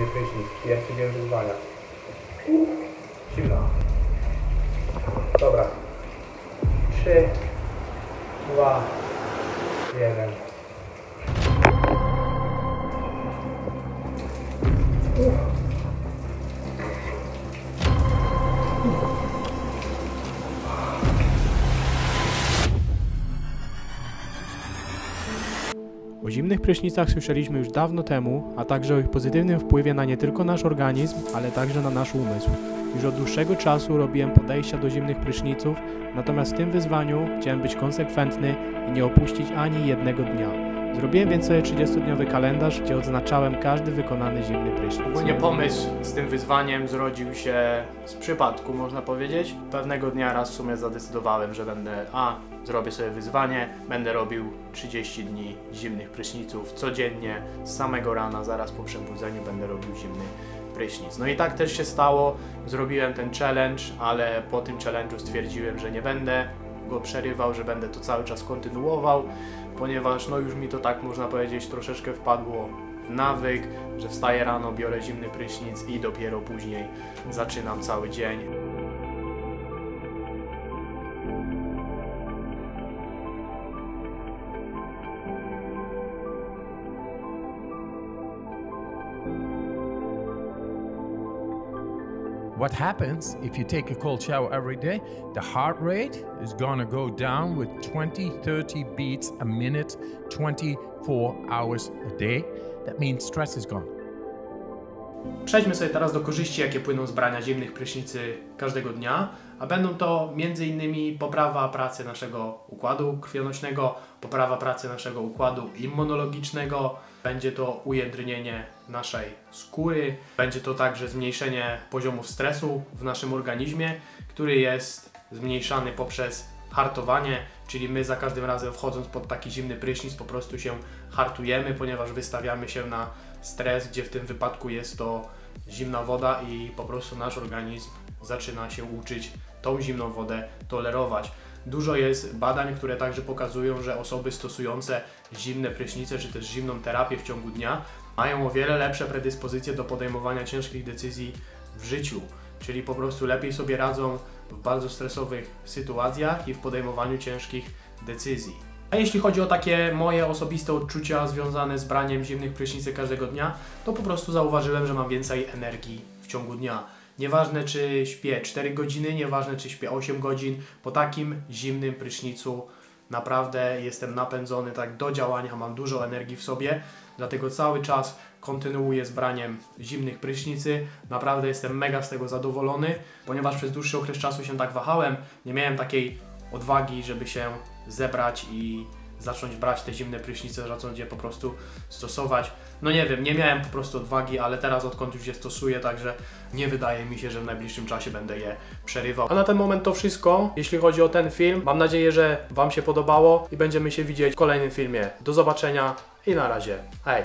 zimny prysznic. Ja chcę dzień wyzwania. Zimno. Dobra. Trzy, dwa, jeden. O zimnych prysznicach słyszeliśmy już dawno temu, a także o ich pozytywnym wpływie na nie tylko nasz organizm, ale także na nasz umysł. Już od dłuższego czasu robiłem podejścia do zimnych pryszniców, natomiast w tym wyzwaniu chciałem być konsekwentny i nie opuścić ani jednego dnia. Zrobiłem więc sobie 30-dniowy kalendarz, gdzie odznaczałem każdy wykonany zimny prysznic. Ogólnie pomysł z tym wyzwaniem zrodził się z przypadku, można powiedzieć. Pewnego dnia raz w sumie zadecydowałem, że będę, a zrobię sobie wyzwanie, będę robił 30 dni zimnych pryszniców codziennie, z samego rana, zaraz po przebudzeniu będę robił zimny prysznic. No i tak też się stało, zrobiłem ten challenge, ale po tym challenge'u stwierdziłem, że nie będę go przerywał, że będę to cały czas kontynuował, ponieważ no już mi to tak można powiedzieć troszeczkę wpadło w nawyk, że wstaję rano, biorę zimny prysznic i dopiero później zaczynam cały dzień. What happens if you take a cold shower every day? The heart rate is gonna go down with 20, 30 beats a minute, 24 hours a day. That means stress is gone. Przejdźmy sobie teraz do korzyści, jakie płyną z brania zimnych prysznicy każdego dnia, a będą to m.in. poprawa pracy naszego układu krwionośnego, poprawa pracy naszego układu immunologicznego, będzie to ujędrnienie naszej skóry, będzie to także zmniejszenie poziomu stresu w naszym organizmie, który jest zmniejszany poprzez hartowanie, czyli my za każdym razem wchodząc pod taki zimny prysznic po prostu się hartujemy, ponieważ wystawiamy się na stres, gdzie w tym wypadku jest to zimna woda i po prostu nasz organizm zaczyna się uczyć tą zimną wodę tolerować. Dużo jest badań, które także pokazują, że osoby stosujące zimne prysznice czy też zimną terapię w ciągu dnia mają o wiele lepsze predyspozycje do podejmowania ciężkich decyzji w życiu, czyli po prostu lepiej sobie radzą w bardzo stresowych sytuacjach i w podejmowaniu ciężkich decyzji. A jeśli chodzi o takie moje osobiste odczucia związane z braniem zimnych prysznicy każdego dnia, to po prostu zauważyłem, że mam więcej energii w ciągu dnia. Nieważne czy śpię 4 godziny, nieważne czy śpię 8 godzin, po takim zimnym prysznicu naprawdę jestem napędzony tak do działania, mam dużo energii w sobie, dlatego cały czas kontynuuję z braniem zimnych prysznicy. Naprawdę jestem mega z tego zadowolony, ponieważ przez dłuższy okres czasu się tak wahałem, nie miałem takiej odwagi, żeby się zebrać i zacząć brać te zimne prysznice, zacząć je po prostu stosować. No nie wiem, nie miałem po prostu odwagi, ale teraz odkąd już je stosuję, także nie wydaje mi się, że w najbliższym czasie będę je przerywał. A na ten moment to wszystko, jeśli chodzi o ten film. Mam nadzieję, że Wam się podobało i będziemy się widzieć w kolejnym filmie. Do zobaczenia i na razie. Hej!